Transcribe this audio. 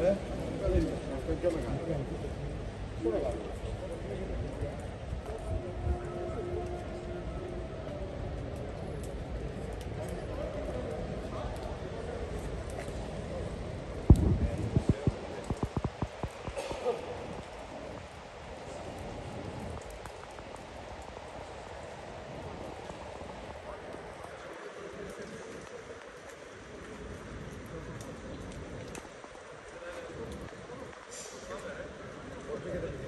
É? Look at.